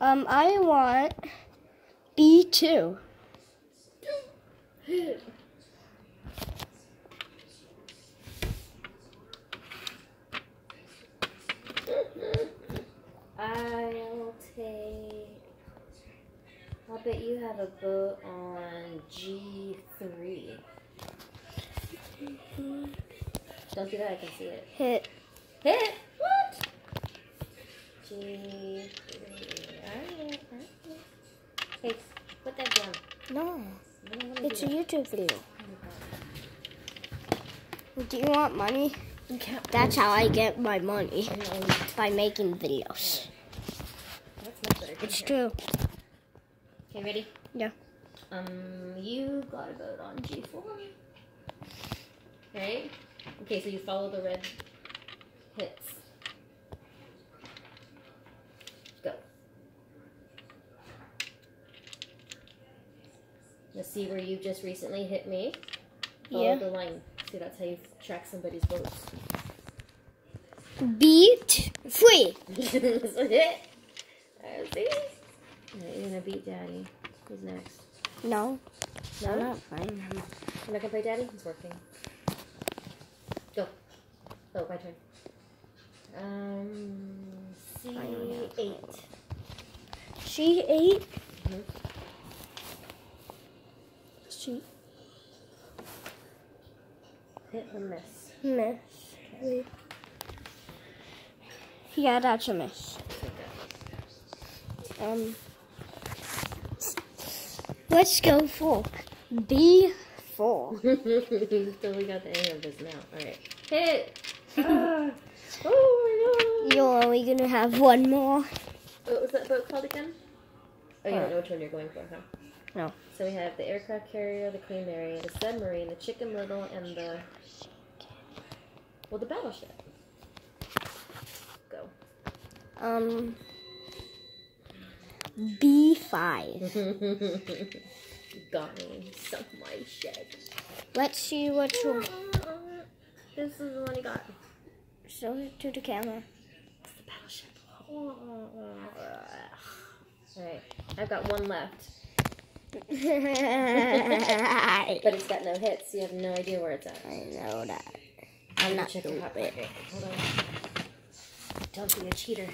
Um, I want B2. I'll take. I'll bet you have a boat on G3. Don't do that, I can see it. Hit. Hit! What? G3. Alright, alright. Hey, put that down. No, I don't wanna it's a. YouTube video. Do you want money? That's how I get my money by making videos. That's. It's true. Okay, ready? Yeah. Um, you got a vote on G4. Right? Okay, so you follow the red hits. Go. Let's see where you just recently hit me. Follow Yeah. the line. See, that's how you track somebody's votes. Beat free. That's see? You're gonna beat Daddy. Who's next? No, No? I'm not fine. You're not gonna play Daddy? He's working. Go. Oh, my turn. Um, C eight. She ate. Hit or miss. miss. Yeah, that's a miss. Um, let's go for B four. Totally got the hang of this now. All right. Hit. Ah. oh my god. You're only gonna have one more. What was that boat called again? Oh, you Uh, don't know which one you're going for, huh? No. So we have the aircraft carrier, the Queen Mary, the submarine, the Chicken Little, and the well, the battleship. Go. Um, B five. Got me. Sunk my shed. Let's see what you This is the one you got. show it to the camera. It's the battleship. Alright, I've got one left. But it's got no hits, so you have no idea where it's at. I know that. I'm not Check stupid. Hold on. Don't be a cheater.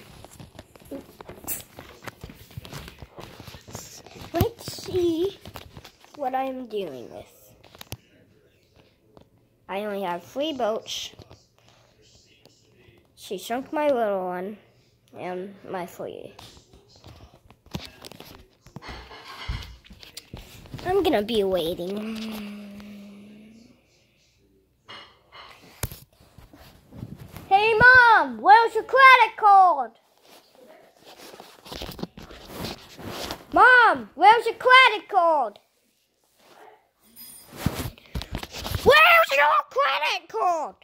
Let's see what I'm dealing with. I only have three boats. She sunk my little one and my flea. I'm gonna be waiting. Hey mom, where's your credit card? Mom, where's your credit card? Where's your credit card?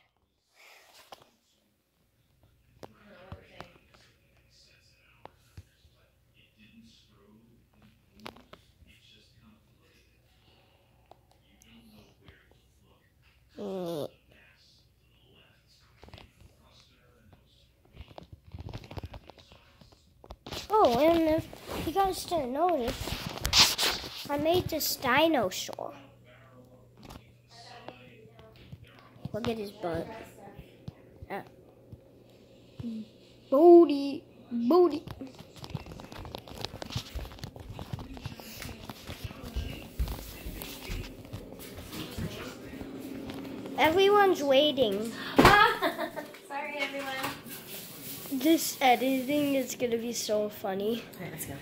Mm. Oh, and if you guys didn't notice, I made this dinosaur. Look at his butt. Ah. Booty, booty. Everyone's waiting. Sorry, everyone. This editing is gonna be so funny. Alright, let's go.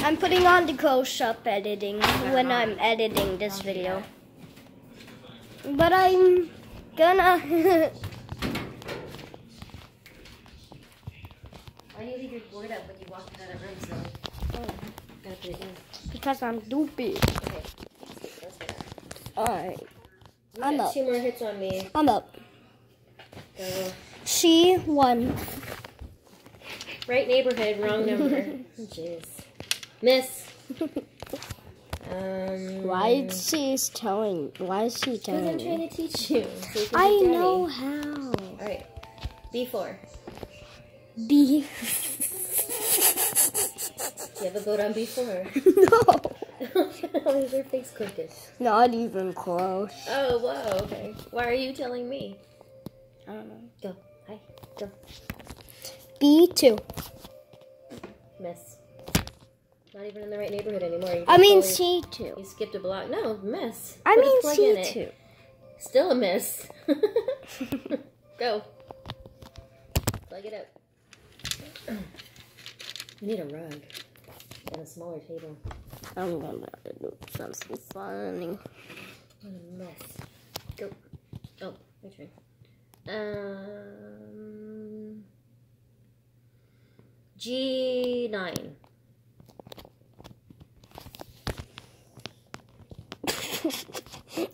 I'm putting on the close-up editing when I'm editing this video. But I'm gonna Why do you leave your board up when you walk into that room, so gotta put it in. because I'm stupid. Okay. Alright, I'm up. two more hits on me. I'm up. Go. She won. Right neighborhood, wrong number. Jeez. Miss. Um, Why is she telling? Why is she Because I'm trying to teach you. So you I be daddy. know how. Alright. B4. B. You ever voted on before? no. Why your face crooked? Not even close. Oh, whoa, okay. Why are you telling me? I don't know. Go. Hi. Go. B2. Miss. Not even in the right neighborhood anymore. I mean totally- C2. You skipped a block. No, miss. I Put mean plug in it. C2. Still a miss. Go. Plug it up. We need a rug and a smaller table. I'm gonna do something funny. What a mess. Go. Oh, my turn. Um. G9.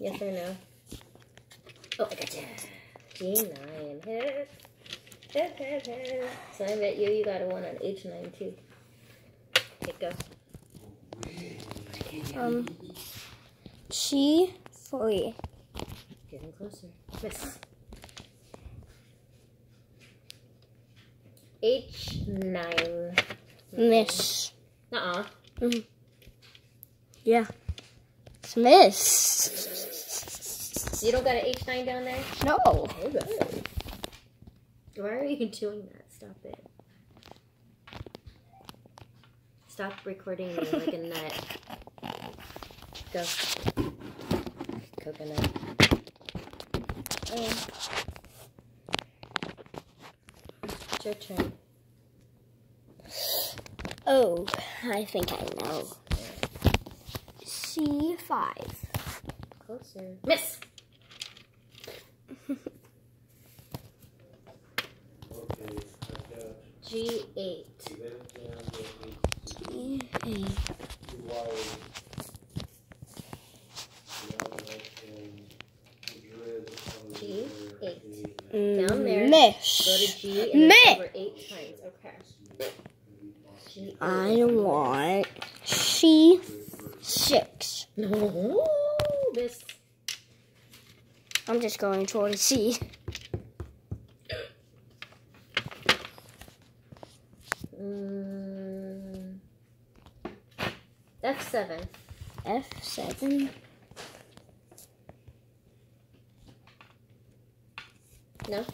Yes or no? Oh, I got gotcha. G9. Hit. Hit, hit, hit. So I bet you you got a one on H9 too. Okay, go. Um, C3. Getting closer. Miss. H9. Miss. Uh-uh. Yeah. It's miss. You don't got an H9 down there? No. Alright. Why are you doing that? Stop it. Stop recording me like a nut. Go. Coconut. Um, It's your turn. oh, I think I know. C5. Closer. Miss! G8. G8. G8. Down there. Go to Miss. G and then Miss. over eight times. Okay. G8. I want C6. No. Miss. I'm just going toward C. Mm. F7. F7. No?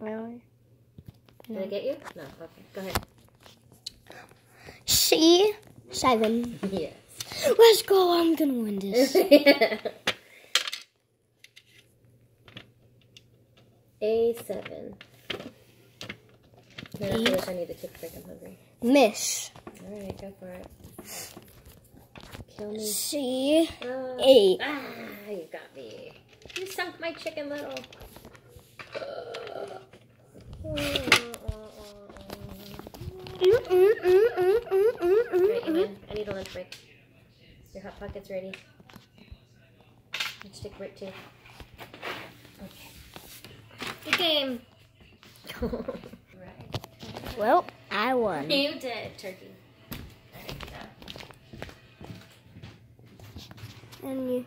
Really? Did I get you? No. Okay. Go ahead. C7. yes. Let's go. I'm gonna win this. A7. Then after this, I need to a break. I'm hungry. Miss. Alright, go for it. Kill me. C8. Uh, ah, you got me. You sunk my chicken little. Alright, you win. I need a lunch break. Your hot pocket's ready. Let's take a break. Okay. Good game. right. Well, I won. You did, turkey. And you.